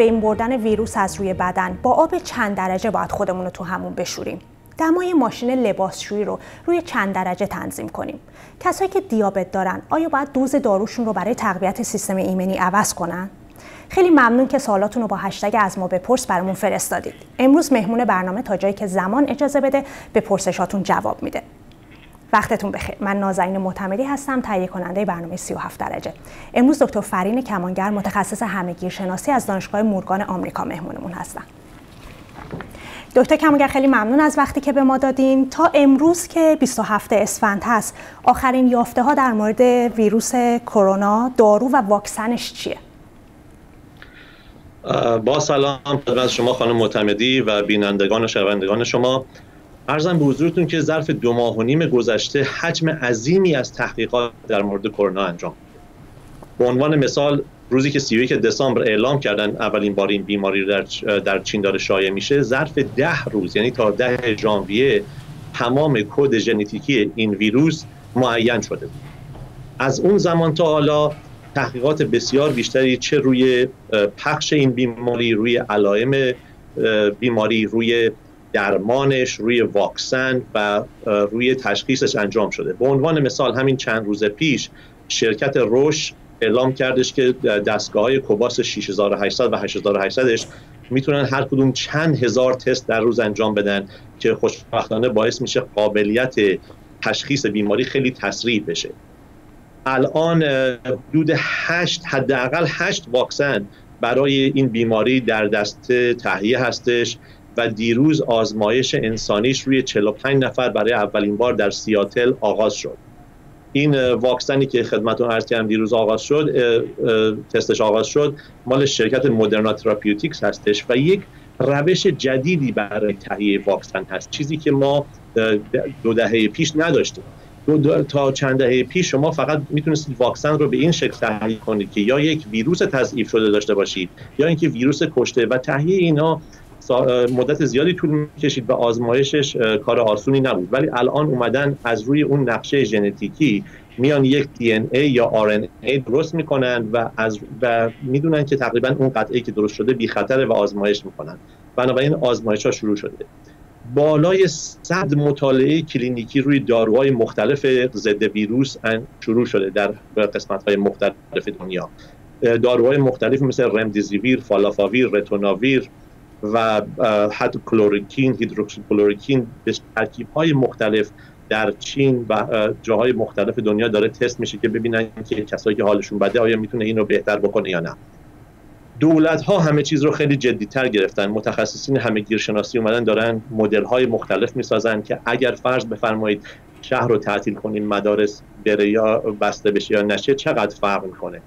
بین بردن ویروس از روی بدن با آب چند درجه باید خودمون رو تو همون بشوریم. دمای ماشین لباسشویی رو روی چند درجه تنظیم کنیم. کسایی که دیابت دارن آیا باید دوز داروشون رو برای تقویت سیستم ایمنی عوض کنن؟ خیلی ممنون که سوالاتون رو با هشتگ از ما بپرس برامون فرستادید. امروز مهمون برنامه تا جایی که زمان اجازه بده به پرسشاتون جواب میده. وقتتون بخیر. من نازنین معتمدی هستم تهیه کننده برنامه 37 درجه. امروز دکتر فرین کمانگر متخصص همگیر شناسی از دانشگاه مورگان آمریکا مهمونمون هستن. دکتر کمانگر خیلی ممنون از وقتی که به ما دادین. تا امروز که 27 اسفند هست آخرین یافته ها در مورد ویروس کرونا دارو و واکسنش چیه؟ با سلام خدمت شما خانم معتمدی و بینندگان و شنوندگان شما. ارزم به حضورتون که ظرف دو ماه و نیم گذشته حجم عظیمی از تحقیقات در مورد کرونا انجام به عنوان مثال روزی که 31 دسامبر اعلام کردن اولین بار این بیماری در در چین داره شایع میشه ظرف ده روز یعنی تا ده ژانویه تمام کد ژنتیکی این ویروس معین شده بود. از اون زمان تا حالا تحقیقات بسیار بیشتری چه روی پخش این بیماری روی علائم بیماری روی درمانش روی واکسن و روی تشخیصش انجام شده. به عنوان مثال همین چند روز پیش شرکت روش اعلام کردش که دستگاه های کوباس 6800 و 8800ش می‌تونن هر کدوم چند هزار تست در روز انجام بدن که خوشبختانه باعث میشه قابلیت تشخیص بیماری خیلی تسریع بشه. الان حدود هشت حداقل هشت واکسن برای این بیماری در دست تهیه هستش. و دیروز آزمایش انسانیش روی 45 نفر برای اولین بار در سیاتل آغاز شد. این واکسنی که خدمتون عرض کردم دیروز آغاز شد تستش آغاز شد مال شرکت مدرنا تراپیوتیکس هستش و یک روش جدیدی برای تهیه واکسن هست چیزی که ما دو دهه پیش نداشتیم. دو تا چند دهه پیش شما فقط می‌تونستید واکسن رو به این شکل تهیه کنید که یا یک ویروس تضعیف شده داشته باشید یا اینکه ویروس کشته و تهیه اینا مدت زیادی طول می‌کشید و آزمایشش کار آسونی نبود. ولی الان اومدن از روی اون نقشه ژنتیکی میان یک دی ای یا ای درست می‌کنن و از و می‌دونن که تقریبا اون قطعه که درست شده بی خطره و آزمایش می‌کنن. بنابراین آزمایش ها شروع شده. بالای صد مطالعه کلینیکی روی داروهای مختلف ضد ویروس شروع شده در قسمت های مختلف دنیا. داروهای مختلف مثل رمدسیویر، فاویپیراویر، ریتوناویر و حتی کلروکین، هیدروکسی‌کلروکین به ترکیب های مختلف در چین و جاهای مختلف دنیا داره تست میشه که ببینن که کسایی که حالشون بده آیا می‌تونه این رو بهتر بکنه یا نه. دولت ها همه چیز رو خیلی جدیتر گرفتن. متخصصین همه گیرشناسی اومدن دارن مدل های مختلف می‌سازن که اگر فرض بفرمایید شهر رو تعطیل کنیم مدارس بره یا بسته بشه یا نشه چقدر فرق می‌کنه؟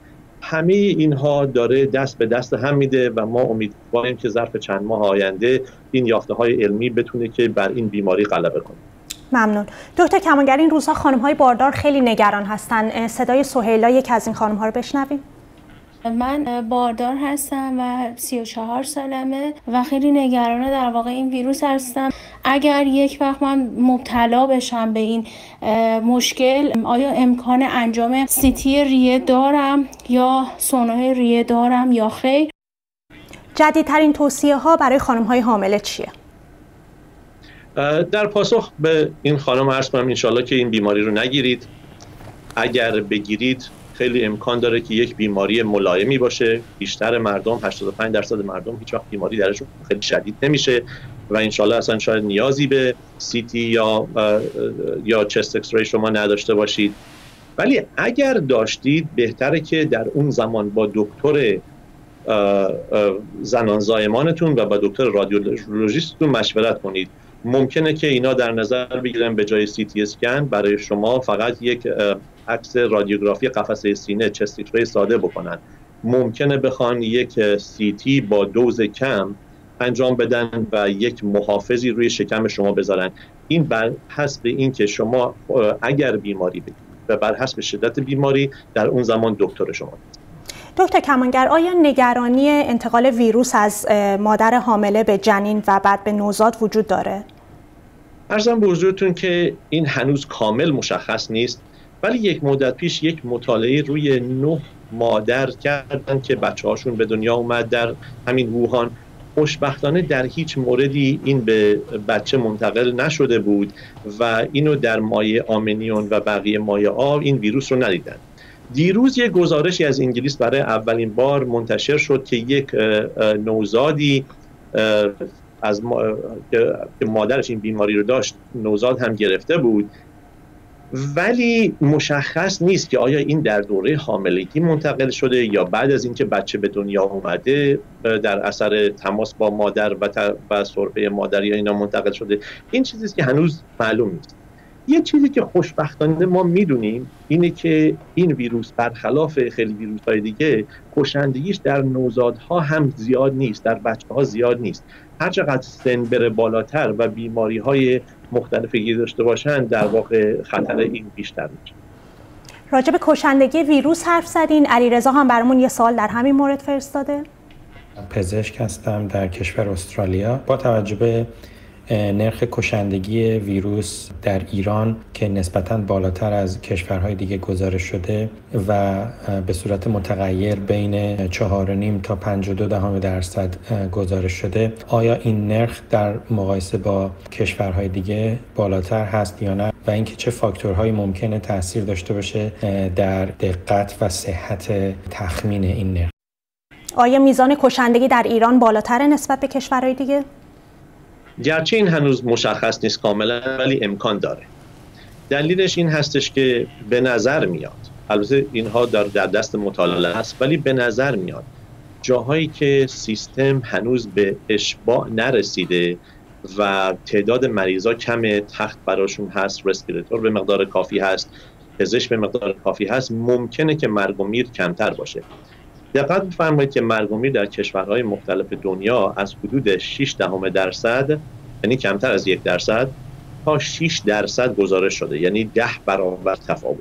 همه اینها داره دست به دست هم میده و ما امیدواریم که ظرف چند ماه آینده این یافته های علمی بتونه که بر این بیماری غلبه کنه. ممنون. دکتر کمانگر این روزها خانم های باردار خیلی نگران هستن. صدای سهیلا یکی از این خانم ها رو بشنویم. من باردار هستم و 34 سالمه و خیلی نگرانه در واقع این ویروس هستم. اگر یک وقت من مبتلا بشم به این مشکل آیا امکان انجام سیتی ریه دارم یا سونوه ریه دارم یا خیر؟ جدیدترین توصیه ها برای خانم های حامله چیه؟ در پاسخ به این خانم عرض کنم انشالله که این بیماری رو نگیرید. اگر بگیرید خیلی امکان داره که یک بیماری ملایمی باشه. بیشتر مردم 85 درصد مردم هیچ وقت بیماری درشون خیلی شدید نمیشه و انشالله اصلا شاید نیازی به سیتی یا یا چست اکس شما نداشته باشید. ولی اگر داشتید بهتره که در اون زمان با دکتر زنان زایمانتون و با دکتر رادیولوژیستتون مشورت کنید. ممکنه که اینا در نظر بگیرن به جای سی تی اسکن برای شما فقط یک عکس رادیوگرافی قفسه سینه چستیتری ساده بکنن. ممکنه بخوان یک سیتی با دوز کم انجام بدن و یک محافظی روی شکم شما بذارن. این بر حسب این که شما اگر بیماری بگیرید و بر حسب شدت بیماری در اون زمان دکتر شما دکتر کمانگر آیا نگرانی انتقال ویروس از مادر حامله به جنین و بعد به نوزاد وجود داره؟ ارزم به حضورتون که این هنوز کامل مشخص نیست. ولی یک مدت پیش یک مطالعه روی نه مادر کردن که بچه هاشون به دنیا اومد در همین ووهان. خوشبختانه در هیچ موردی این به بچه منتقل نشده بود و اینو در مایه آمنیون و بقیه مایه آب این ویروس رو ندیدن. دیروز یک گزارشی از انگلیس برای اولین بار منتشر شد که یک نوزادی از که مادرش این بیماری رو داشت نوزاد هم گرفته بود. ولی مشخص نیست که آیا این در دوره حاملگی منتقل شده یا بعد از اینکه بچه به دنیا اومده در اثر تماس با مادر و, و سرفه مادر یا اینا منتقل شده. این چیزی که هنوز معلوم نیست. یه چیزی که خوشبختانه ما می‌دونیم اینه که این ویروس برخلاف خیلی ویروس های دیگه کشندگیش در نوزادها هم زیاد نیست در بچه ها زیاد نیست. هر چقدر سن بره بالاتر و بیماری های مختلفی داشته باشن در واقع خطر این بیشتر میشه. راجع به کشندگی ویروس حرف زدین. علیرضا هم برامون یه سال در همین مورد فرستاده. پزشک هستم در کشور استرالیا. با توجه به نرخ کشندگی ویروس در ایران که نسبتا بالاتر از کشورهای دیگه گزارش شده و به صورت متغیر بین 4.5 تا 52 دهم درصد گزارش شده. آیا این نرخ در مقایسه با کشورهای دیگه بالاتر هست یا نه؟ و اینکه چه فاکتورهایی ممکنه تاثیر داشته باشه در دقت و صحت تخمین این نرخ. آیا میزان کشندگی در ایران بالاتر نسبت به کشورهای دیگه؟ گرچه این هنوز مشخص نیست کاملا ولی امکان داره. دلیلش این هستش که به نظر میاد البته اینها در, دست مطالعه هست ولی به نظر میاد جاهایی که سیستم هنوز به اشباع نرسیده و تعداد مریضا کم تخت براشون هست رسپیراتور به مقدار کافی هست پزشک به مقدار کافی هست ممکنه که مرگ و میر کمتر باشه. دقت بفرمایید که مرگ در کشورهای مختلف دنیا از حدود 6 دهم درصد یعنی کمتر از یک درصد تا 6 درصد گزارش شده یعنی ده برابر تفاوت.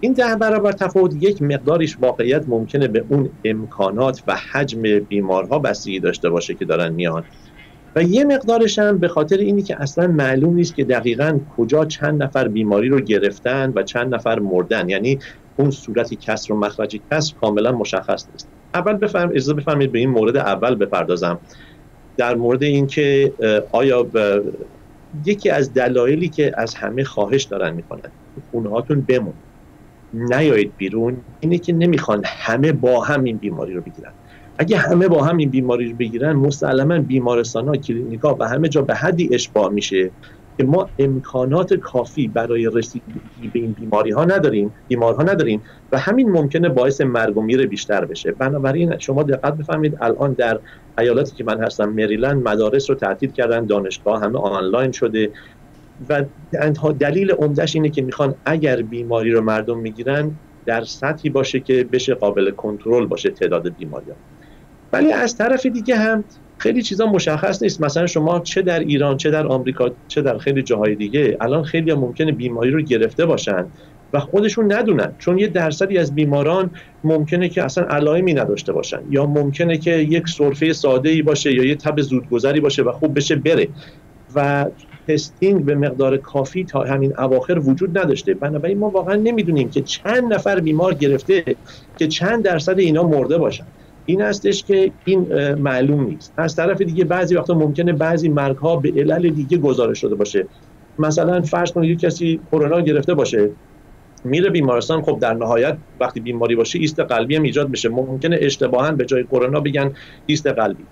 این ده برابر تفاوت یک مقداریش واقعیت ممکنه به اون امکانات و حجم بیمارها بستگی داشته باشه که دارن میان. و یه مقدارش هم به خاطر اینی که اصلا معلوم نیست که دقیقا کجا چند نفر بیماری رو گرفتن و چند نفر مردن. یعنی اون صورتی کسر و مخرج کسر کاملا مشخص نیست. اول بفهم اجازه بفهمید به این مورد اول بپردازم. در مورد اینکه آیا یکی از دلایلی که از همه خواهش دارن می‌کنن خونه بمون. نیایید بیرون اینه که نمی‌خوان همه با هم این بیماری رو بگیرن. اگه همه با هم این بیماری رو بگیرن مسلما بیمارستان ها کلینیکا و همه جا به حدی اشباع میشه که ما امکانات کافی برای رسیدگی به این بیماری ها نداریم بیمارها نداریم و همین ممکنه باعث مرگ و میر بیشتر بشه بنابراین شما دقت بفهمید الان در ایالتی که من هستم مریلند مدارس رو تعطیل کردن دانشگاه همه آنلاین شده و دلیل عمدهش اینه که می‌خوان اگر بیماری رو مردم می‌گیرن در سطحی باشه که بشه قابل کنترل باشه تعداد بیماری ها. ولی از طرف دیگه هم خیلی چیزا مشخص نیست. مثلا شما چه در ایران چه در آمریکا چه در خیلی جاهای دیگه الان خیلی ممکنه بیماری رو گرفته باشن و خودشون ندونن. چون یه درصدی از بیماران ممکنه که اصلا علائمی نداشته باشن یا ممکنه که یک سرفه ساده ای باشه یا یه تب زودگذری باشه و خوب بشه بره. و تستینگ به مقدار کافی تا همین اواخر وجود نداشته. بنابراین ما واقعا نمی‌دونیم که چند نفر بیمار گرفته که چند درصد اینا مرده باشن. این هستش که این معلوم نیست. از طرف دیگه بعضی وقتا ممکنه بعضی مرگ ها به علل دیگه گزارش شده باشه. مثلا فرض کنید کسی کرونا گرفته باشه میره بیمارستان خب در نهایت وقتی بیماری باشه ایست قلبی هم ایجاد بشه ممکنه اشتباها به جای کرونا بگن ایست قلبی.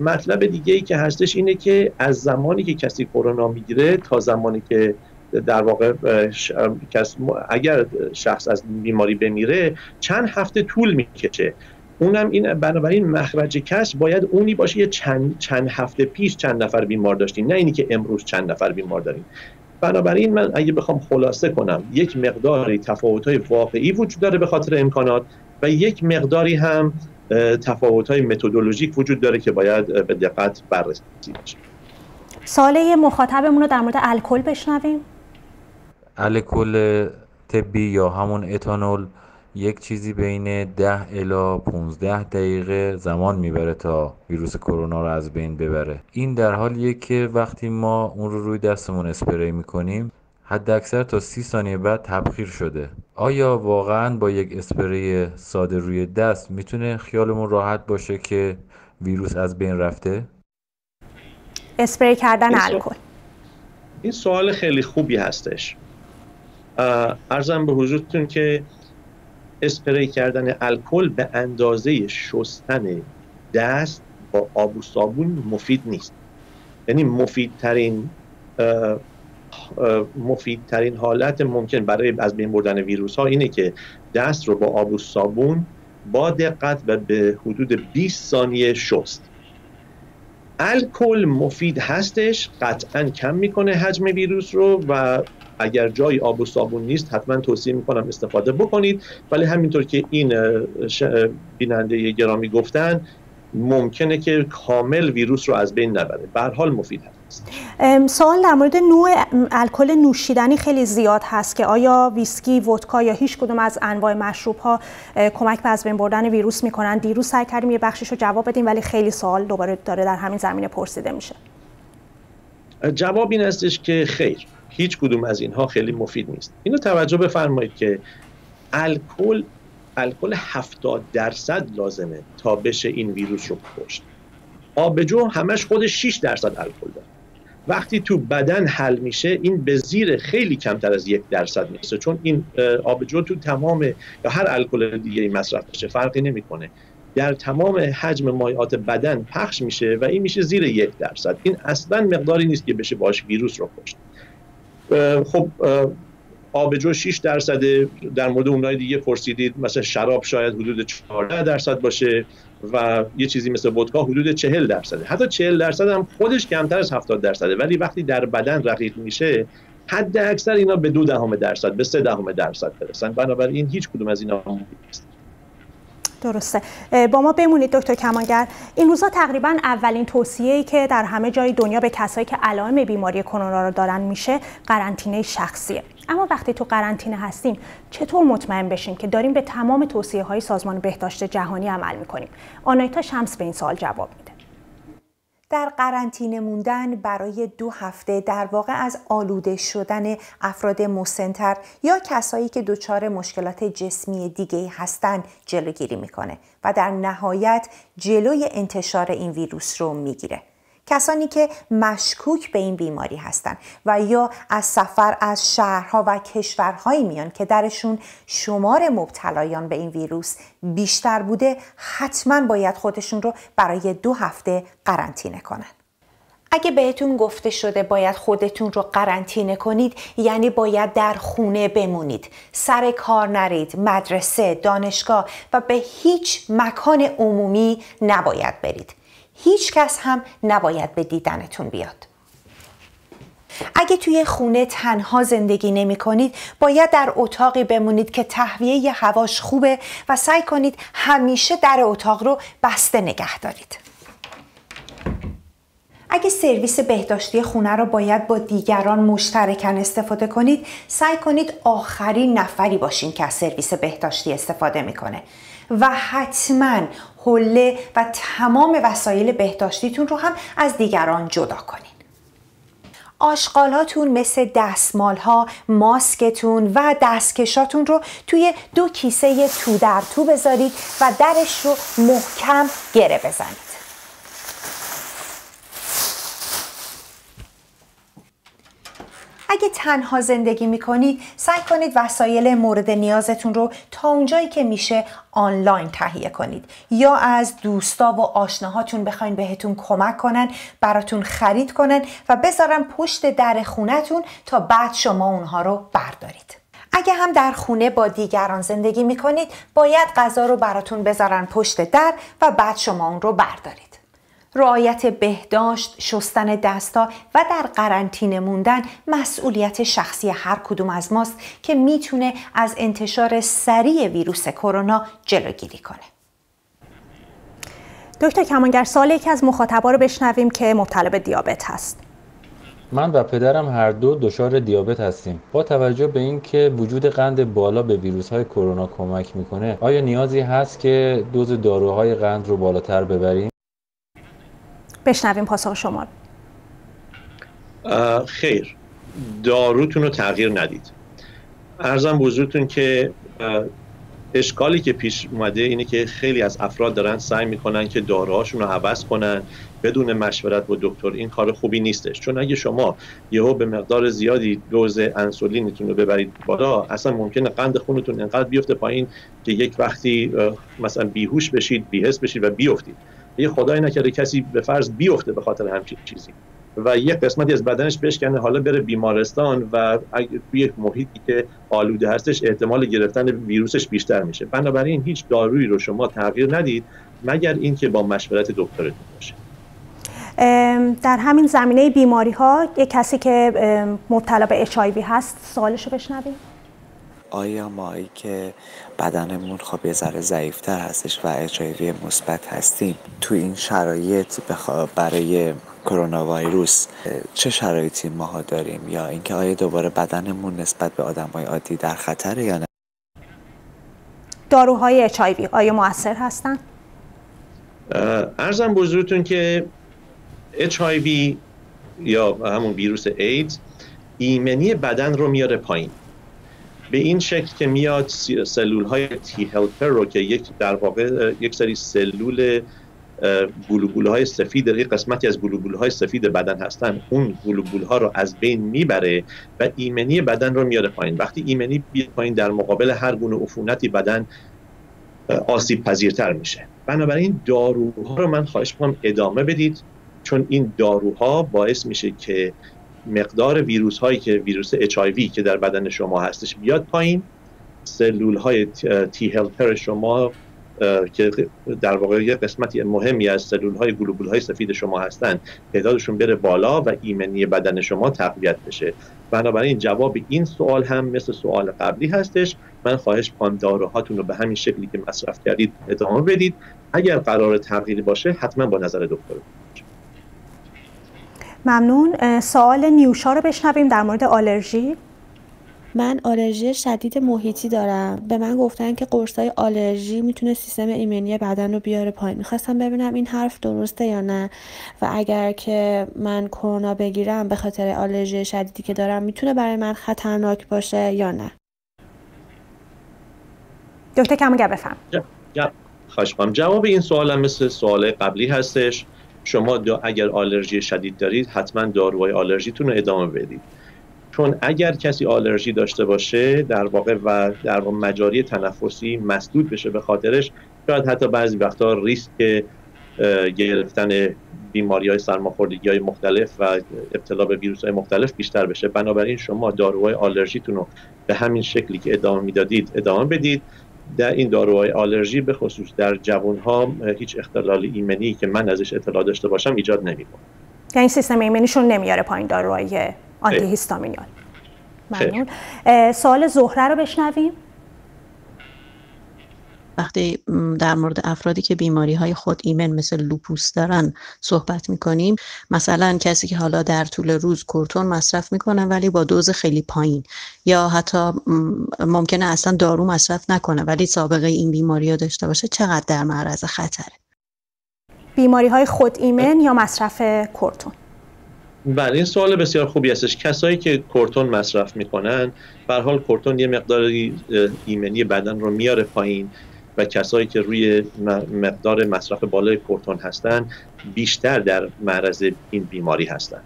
مطلب دیگه ای که هستش اینه که از زمانی که کسی کرونا می‌گیره تا زمانی که در واقع اگر شخص از بیماری بمیره چند هفته طول می‌کشه. اونم این بنابراین مخرج کس باید اونی باشه یه چند, چند هفته پیش چند نفر بیمار داشتیم. نه اینی که امروز چند نفر بیمار داریم. بنابراین من اگه بخوام خلاصه کنم یک مقداری تفاوت‌های واقعی وجود داره به خاطر امکانات و یک مقداری هم تفاوت‌های متدولوژیک وجود داره که باید به دقت بررسی بشه. ساله مخاطبمون رو در مورد الکل بشنویم. الکل طبی یا همون اتانول یک چیزی بین 10 الی 15 دقیقه زمان می‌بره تا ویروس کرونا رو از بین ببره. این در حالیه که وقتی ما اون رو روی دستمون اسپری می‌کنیم حد اکثر تا سی ثانیه بعد تبخیر شده. آیا واقعا با یک اسپری ساده روی دست می‌تونه خیالمون راحت باشه که ویروس از بین رفته؟ اسپری کردن الکل. این سوال خیلی خوبی هستش. ارزم به حضورتون که اسپری کردن الکل به اندازه شستن دست با آب و صابون مفید نیست. یعنی مفیدترین مفیدترین حالت ممکن برای از بین بردن ویروس ها اینه که دست رو با آب و صابون با دقت و به حدود 20 ثانیه شست. الکل مفید هستش قطعا کم می‌کنه حجم ویروس رو و اگر جای آب و صابون نیست حتما توصیه می‌کنم استفاده بکنید. ولی همینطور که این بیننده گرامی گفتن ممکنه که کامل ویروس رو از بین نبره. به حال مفید هست. سوال در مورد نوع الکل نوشیدنی خیلی زیاد هست که آیا ویسکی، ودکا یا هیچ کدوم از انواع مشروب ها کمک به از بین بردن ویروس می‌کنن؟ دیروز سعی کردیم یه بخشش رو جواب بدیم ولی خیلی سوال دوباره داره در همین زمینه پرسیده میشه. جواب این استش که خیر. هیچ کدوم از اینها خیلی مفید نیست. اینو توجه بفرمایید که الکل الکل 70 درصد لازمه تا بشه این ویروس رو کشت. آبجو همش خودش 6 درصد الکل داره. وقتی تو بدن حل میشه این به زیر خیلی کمتر از یک درصد می‌رسه. چون این آبجو تو تمام یا هر الکل دیگه مصرف بشه فرقی نمی‌کنه. در تمام حجم مایعات بدن پخش میشه و این میشه زیر یک درصد. این اصلا مقداری نیست که بشه باش ویروس رو کشت. خب آبجو 6 درصد در مورد اونای دیگه پرسیدید مثلا شراب شاید حدود 14 درصد باشه و یه چیزی مثل ودکا حدود 40 درصده حتی 40 درصد هم خودش کمتر از 70 درصده. ولی وقتی در بدن رقیق میشه حد اکثر اینا به دو دهم درصد به سه دهم درصد برسن. بنابراین هیچ کدوم از اینا نیست درسته. با ما بمونید دکتر کمانگر. این روزها تقریبا اولین توصیه‌ای که در همه جای دنیا به کسایی که علائم بیماری کرونا رو دارن میشه قرنطینه شخصیه. اما وقتی تو قرنطینه هستیم چطور مطمئن بشیم که داریم به تمام توصیه های سازمان بهداشت جهانی عمل می‌کنیم؟ آنایتا شمس به این سوال جواب میده. در قرنطینه موندن برای دو هفته در واقع از آلوده شدن افراد مسنتر یا کسایی که دچار مشکلات جسمی دیگه هستند جلوگیری می‌کنه و در نهایت جلوی انتشار این ویروس رو می‌گیره. کسانی که مشکوک به این بیماری هستند و یا از سفر از شهرها و کشورهایی میان که درشون شمار مبتلایان به این ویروس بیشتر بوده حتما باید خودشون رو برای دو هفته قرنطینه کنن. اگه بهتون گفته شده باید خودتون رو قرنطینه کنید یعنی باید در خونه بمونید. سر کار نرید مدرسه دانشگاه و به هیچ مکان عمومی نباید برید. هیچ کس هم نباید به دیدنتون بیاد. اگه توی خونه تنها زندگی نمی کنید باید در اتاقی بمونید که تهویه هواش خوبه و سعی کنید همیشه در اتاق رو بسته نگه دارید. اگه سرویس بهداشتی خونه رو باید با دیگران مشترکن استفاده کنید سعی کنید آخرین نفری باشین که از سرویس بهداشتی استفاده می‌کنه. و حتما حله و تمام وسایل بهداشتیتون رو هم از دیگران جدا کنید آشغالاتون مثل دستمال ها، ماسکتون و دستکشاتون رو توی دو کیسه تو در تو بذارید و درش رو محکم گره بزنید. اگه تنها زندگی می‌کنید سعی کنید وسایل مورد نیازتون رو تا اونجایی که میشه آنلاین تهیه کنید یا از دوستا و آشناهاتون بخواین بهتون کمک کنن براتون خرید کنن و بذارن پشت در خونتون تا بعد شما اونها رو بردارید. اگه هم در خونه با دیگران زندگی می‌کنید باید غذا رو براتون بذارن پشت در و بعد شما اون رو بردارید. رعایت بهداشت، شستن دستا و در قرنطینه موندن مسئولیت شخصی هر کدوم از ماست که می‌تونه از انتشار سریع ویروس کرونا جلوگیری کنه. دکتر کمانگر سال یکی از مخاطبا رو بشنویم که مبتلا به دیابت هست. من و پدرم هر دو دچار دیابت هستیم. با توجه به اینکه وجود قند بالا به ویروس های کرونا کمک می‌کنه، آیا نیازی هست که دوز داروهای قند رو بالاتر ببریم؟ بشنویم پاسخ شما خیر. داروتون رو تغییر ندید. ارزم بزرگتون که اشکالی که پیش اومده اینه که خیلی از افراد دارن سعی می‌کنن که داروهاشون رو عوض کنن. بدون مشورت با دکتر این کار خوبی نیستش. چون اگه شما یهو به مقدار زیادی دوز انسولینتون رو ببرید بالا اصلا ممکنه قند خونتون انقدر بیفته پایین که یک وقتی مثلا بیهوش بشید بیهس بشید و بیفتید. یه خدای نکرده کسی به فرض بیفته به خاطر همچین چیزی. و یک قسمتی از بدنش بشکنه حالا بره بیمارستان و توی یک محیطی که آلوده هستش احتمال گرفتن ویروسش بیشتر میشه. بنابراین هیچ دارویی رو شما تغییر ندید مگر اینکه با مشورت دکترتون باشه. در همین زمینه بیماری ها یک کسی که مبتلا به اچ هست سوالش رو آیا مایی که بدنمون خب یه ذره ضعیفتر هستش و اچ مثبت هستیم تو این شرایط برای کرونا ویروس چه شرایطی ماها داریم؟ یا اینکه آیا دوباره بدنمون نسبت به آدمای عادی در خطره یا نه؟ داروهای اچ آیا موثر هستن؟ ارزم بزرگتون که اچ یا همون ویروس ایدز ایمنی بدن رو میاره پایین. به این شکل که میاد سلول های تی هلپر رو که یک در واقع یک سری سلول گلوبول های سفید یک قسمتی از گلوبول های سفید بدن هستن اون گلوبول ها رو از بین می‌بره و ایمنی بدن رو میاره پایین. وقتی ایمنی بیاد پایین در مقابل هر گونه عفونتی بدن آسیب پذیرتر میشه. بنابراین داروها رو من خواهش می‌کنم ادامه بدید چون این داروها باعث میشه که مقدار ویروس هایی که ویروس اچ که در بدن شما هستش بیاد پایین. سلول های تی هلپر شما که در واقع یه قسمتی مهمی از سلول های گلوبول های سفید شما هستند تعدادشون بره بالا و ایمنی بدن شما تقویت بشه. بنابراین جواب این سوال هم مثل سوال قبلی هستش. من خواهش کنم داروهاتون رو به همین شکلی که مصرف کردید ادامه بدید. اگر قرار تغییری باشه حتما با نظر دکتر. ممنون. سوال نیوشا رو بشنویم در مورد آلرژی. من آلرژی شدید محیطی دارم. به من گفتن که قرصای آلرژی می‌تونه سیستم ایمنی بدن رو بیاره پایین. می‌خواستم ببینم این حرف درسته یا نه. و اگر که من کرونا بگیرم به خاطر آلرژی شدیدی که دارم می‌تونه برای من خطرناک باشه یا نه؟ دکتر کموگر بفهم خواهش جواب این سوال هم مثل سوال قبلی هستش. شما اگر آلرژی شدید دارید حتما داروهای آلرژیتون رو ادامه بدید. چون اگر کسی آلرژی داشته باشه در واقع و در واقع مجاری تنفسی مسدود بشه به خاطرش شاید حتی بعضی وقتا ریسک گرفتن بیماری های سرماخوردگی های مختلف و ابتلا به ویروس های مختلف بیشتر بشه. بنابراین شما داروهای آلرژیتون رو به همین شکلی که ادامه می‌دادید ادامه بدید. در این داروهای آلرژی به خصوص در جوان ها هیچ اختلال ایمنی که من ازش اطلاع داشته باشم ایجاد نمی‌کنه. یعنی سیستم ایمنیشون نمیاره پایین داروهای آنتی هیستامینیال ممنون. سوال زهره رو بشنویم. وقتی در مورد افرادی که بیماری های خود ایمن مثل لوپوس دارن صحبت می‌کنیم مثلا کسی که حالا در طول روز کورتون مصرف می‌کنه ولی با دوز خیلی پایین یا حتی ممکنه اصلا دارو مصرف نکنه ولی سابقه این بیماری ها داشته باشه چقدر در معرض خطره؟ بیماری های خود ایمن یا مصرف کورتون؟ بله این سوال بسیار خوبی هستش. کسایی که کورتون مصرف می‌کنن به حال کورتون یه مقدار ایمنی بدن رو میاره پایین. و کسایی که روی مقدار مصرف بالای کورتون هستن بیشتر در معرض این بیماری هستن.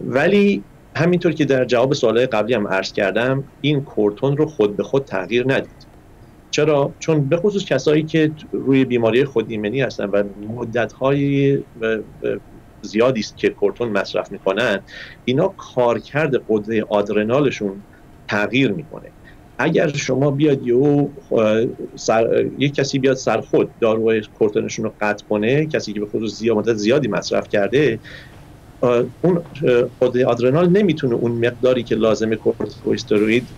ولی همینطور که در جواب سوال قبلی هم عرض کردم این کورتون رو خود به خود تغییر ندید. چرا؟ چون به خصوص کسایی که روی بیماری خود ایمنی هستن و مدت‌های زیادی است که کورتون مصرف می‌کنن اینا کارکرد قدره آدرنالشون تغییر می‌کنه. اگر شما بیاد یه کسی بیاد سر خود داروی کورتونشون رو قطع کنه کسی که به خصوص زیاد زیادی مصرف کرده اون قدره آدرنال نمی‌تونه اون مقداری که لازم کورتیکوستروئید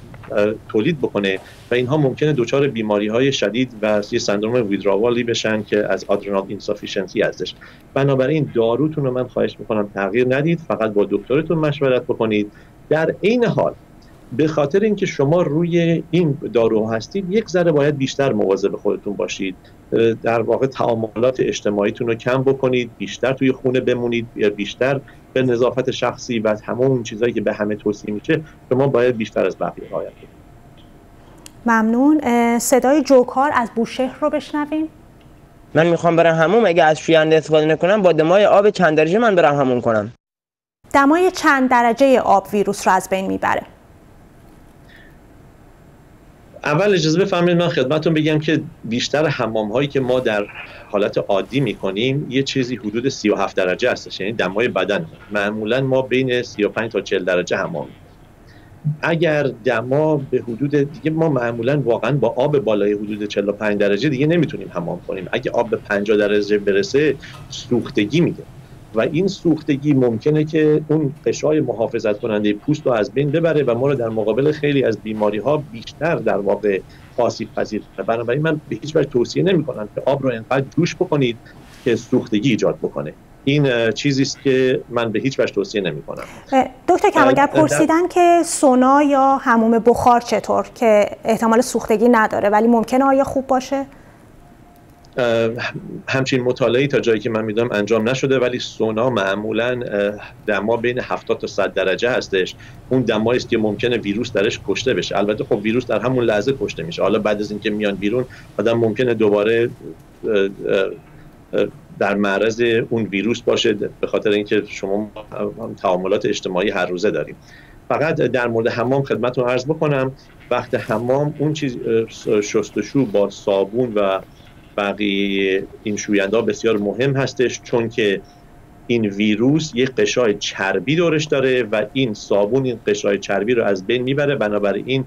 تولید بکنه و اینها ممکنه دچار بیماری های شدید و یه سندروم withdrawal ی بشن که از adrenal insufficiency هستش بنابراین داروتون رو من خواهش می‌کنم تغییر ندید فقط با دکترتون مشورت بکنید. در عین حال به خاطر اینکه شما روی این دارو هستید یک ذره باید بیشتر مواظب خودتون باشید. در واقع تعاملات اجتماعیتون رو کم بکنید بیشتر توی خونه بمونید یا بیشتر به نظافت شخصی و تمام اون چیزهایی که به همه توصیه میشه شما باید بیشتر از بقیه رعایت کنید. ممنون. صدای جوکار از بوشهر رو بشنویم. من می‌خوام برم هموم. اگه از شوینده استفاده نکنم با دمای آب چند درجه من برم همون کنم. دمای چند درجه آب ویروس رو از بین می‌بره. اول اجازه بفرمایید من خدمتتون بگم که بیشتر حمام هایی که ما در حالت عادی می‌کنیم یه چیزی حدود 37 درجه هستش یعنی دمای بدن معمولا ما بین 35 تا 40 درجه حمام. اگر دما به حدود دیگه ما معمولا واقعا با آب بالای حدود 45 درجه دیگه نمی‌تونیم حمام کنیم. اگه آب به 50 درجه برسه سوختگی میده. و این سوختگی ممکنه که اون قشای محافظت کننده پوست رو از بین ببره و ما رو در مقابل خیلی از بیماری ها بیشتر در واقع آسیب پذیر کنه. بنابراین من به هیچ وجه توصیه نمی کنم که آب رو انقدر جوش بکنید که سوختگی ایجاد بکنه. این چیزی است که من به هیچ وجه توصیه نمی کنم دکتر کماگر پرسیدن که سونا یا حموم بخار چطور؟ که احتمال سوختگی نداره ولی ممکنه آیا خوب باشه؟ همچین مطالعه تا جایی که من می‌دونم انجام نشده ولی سونا معمولا دما بین 70 تا 100 درجه هستش. اون دمایی است که ممکنه ویروس درش کشته بشه. البته خب ویروس در همون لحظه کشته میشه. حالا بعد از اینکه میان بیرون آدم ممکنه دوباره در معرض اون ویروس باشه به خاطر اینکه شما تعاملات اجتماعی هر روزه داریم. فقط در مورد حمام خدمتتون عرض بکنم. وقت حمام اون چیز شستشو با صابون و بقیه این شوینده بسیار مهم هستش چون که این ویروس یک قشای چربی دورش داره و این صابون این قشای چربی رو از بین می‌بره. بنابراین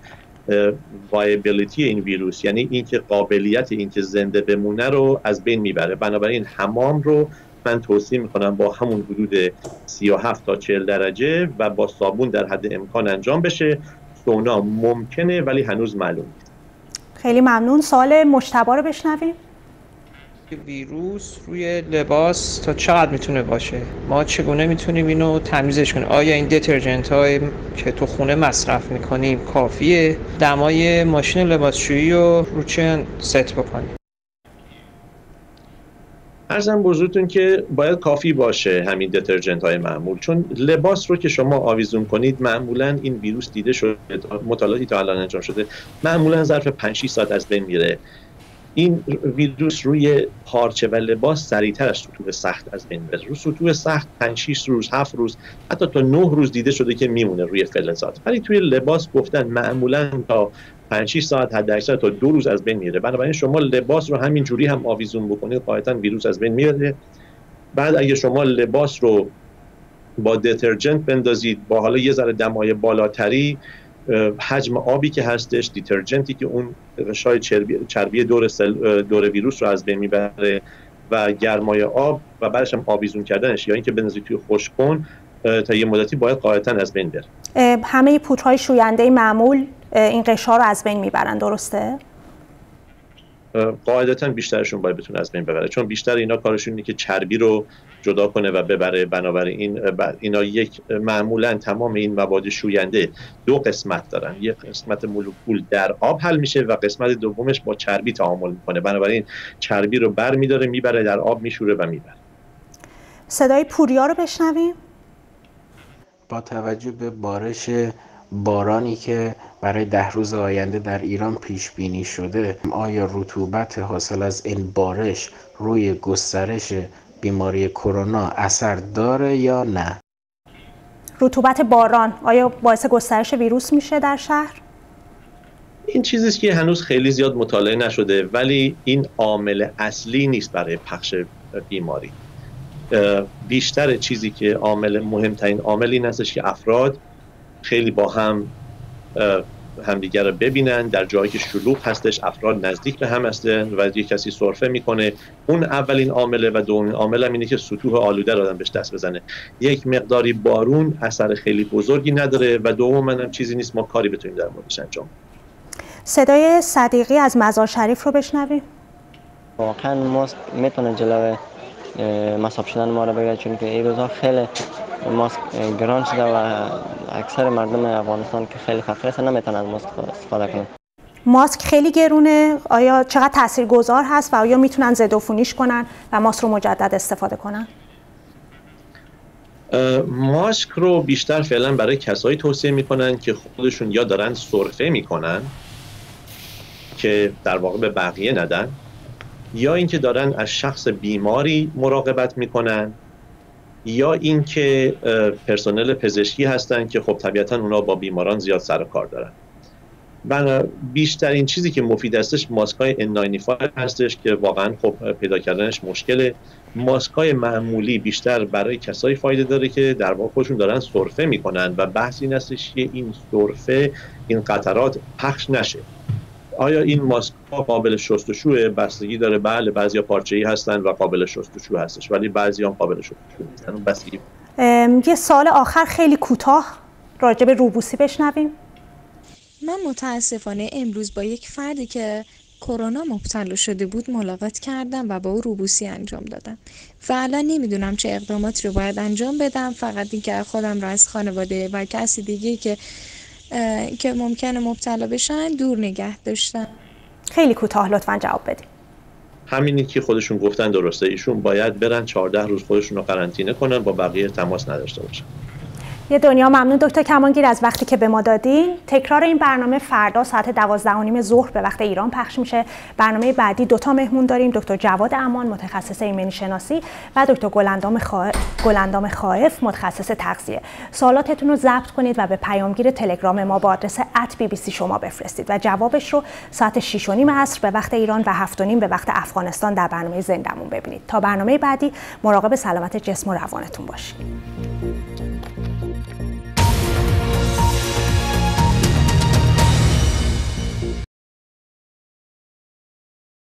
وایبیلیتی این ویروس یعنی اینکه قابلیت اینکه زنده بمونه رو از بین می‌بره. بنابراین حمام رو من توصیه می‌کنم با همون حدود 37 تا 40 درجه و با صابون در حد امکان انجام بشه. سونا ممکنه ولی هنوز معلوم نیست. خیلی ممنون. سال مشتبه رو بشنویم. ویروس روی لباس تا چقدر می‌تونه باشه؟ ما چگونه می‌تونیم اینو تمیزش کنیم؟ آیا این دترجنت های که تو خونه مصرف می‌کنیم کافیه؟ دمای ماشین لباسشویی رو رو چه ست بکنیم؟ ارزم بزرگتون که باید کافی باشه همین دترجنت های معمول چون لباس رو که شما آویزون کنید معمولا این ویروس دیده شده مطالعاتی تا الان انجام شده معمولا ظرف 5 ساعت از بین میره. این ویروس روی پارچه و لباس سریعتر از سطوح سخت از بین بره سطوح سخت 5 6 روز 7 روز حتی تا 9 روز دیده شده که میمونه روی فلزات. ولی توی لباس گفتن معمولا تا 5 6 ساعت حد اکثر تا دو روز از بین میره. بنابراین شما لباس رو همین جوری هم آویزون بکنید قاعدتا ویروس از بین میره. بعد اگه شما لباس رو با دترجنت بندازید با حالا یه ذره دمای بالاتری حجم آبی که هستش دیترجنتی که اون غشای چربی, چربی دور, سل، دور ویروس رو از بین می‌بره و گرمای آب و بعدش هم آویزون کردنش یا اینکه بنزی توی کن تا یه مدتی باید قاعدتا از بین بره. همه پودرهای شوینده معمول این قشا رو از بین می‌برن درسته؟ قاعدتا بیشترشون باید بتونه از بین ببره چون بیشتر اینا کارشون اینه که چربی رو جدا کنه و ببره. بنابراین اینا یک معمولا تمام این مواد شوینده دو قسمت دارن. یک قسمت مولکول در آب حل میشه و قسمت دومش با چربی تعامل می‌کنه. بنابراین چربی رو بر میداره می‌بره در آب میشوره و می‌بره. صدای پوریا رو بشنویم. با توجه به بارش بارانی که برای ده روز آینده در ایران پیش بینی شده آیا رطوبت حاصل از این بارش روی گسترش بیماری کرونا اثر داره یا نه؟ رطوبت باران آیا باعث گسترش ویروس میشه در شهر؟ این چیزی که هنوز خیلی زیاد مطالعه نشده ولی این عامل اصلی نیست برای پخش بیماری. بیشتر چیزی که عامل مهمترین عامل این هستش که افراد خیلی با هم همدیگر رو ببینن. در جایی که شلوغ هستش افراد نزدیک به هم هستن و یک کسی سرفه می‌کنه. اون اولین عامله و دومین عامل هم اینه که سطوح آلوده رو آدم بهش دست بزنه. یک مقداری بارون اثر خیلی بزرگی نداره و دوم هم چیزی نیست ما کاری بتونیم در موردش انجام صدای صدیقی از مزار شریف رو بشنویم. واقعا ما می‌تونه جلوه مصاب شدن ما رو بگیره چون که این روزها خیلی ماسک گران شده و اکثر مردم افغانستان که خیلی فقیر هستن نمی‌تونن ماسک استفاده کنن. ماسک خیلی گرونه. آیا چقدر تاثیرگذار هست و آیا می‌تونن ضد عفونیش کنن و ماسک رو مجدد استفاده کنن؟ ماسک رو بیشتر فعلا برای کسایی توصیه می‌کنن که خودشون یا دارن سرفه می‌کنن که در واقع به بقیه ندن یا اینکه دارن از شخص بیماری مراقبت می‌کنن. یا اینکه پرسنل پزشکی هستن که خب طبیعتا اونا با بیماران زیاد سر کار دارن. و بیشترین چیزی که مفید هستش ماسک های N95 هستش که واقعا خب پیدا کردنش مشکله. ماسک های معمولی بیشتر برای کسایی فایده داره که در واقع خودشون دارن سرفه می‌کنن و بحث این هستش که این سرفه این قطرات پخش نشه. آیا این ماسک ها قابل شستشوه بستگی داره. بله بعضی پارچه ای هستن و قابل شستشو هستش ولی بعضی هم قابل شستشو نیستن. بستگی. یه سال آخر خیلی کوتاه راجع به روبوسی بشنویم. من متاسفانه امروز با یک فردی که کرونا مبتلا شده بود ملاقات کردم و با او روبوسی انجام دادم. و الان نمی‌دونم چه اقداماتی رو باید انجام بدم. فقط اینکه خودم رو از خانواده و کسی دیگه که که ممکنه مبتلا بشن دور نگه داشتم خیلی کوتاه لطفا جواب بدید همینی که خودشون گفتن درسته ایشون باید برن 14 روز خودشون رو قرنطینه کنن با بقیه تماس نداشته باشن. یه دنیا ممنون. دکتر کمانگیر از وقتی که به ما دادین. تکرار این برنامه فردا ساعت دوازده ظهر به وقت ایران پخش میشه. برنامه بعدی دوتا مهمون داریم. دکتر جواد امان متخصص ایمنی شناسی و دکتر گلندام خائف گلندام خائف متخصص تغذیه. سوالاتتون رو ضبط کنید و به پیامگیر تلگرام ما با آدرس @bbc شما بفرستید. و جوابش رو ساعت 6 و نیم عصر به وقت ایران و 7 و نیم به وقت افغانستان در برنامه زندمون ببینید. تا برنامه بعدی مراقب سلامت جسم و روانتون باشید.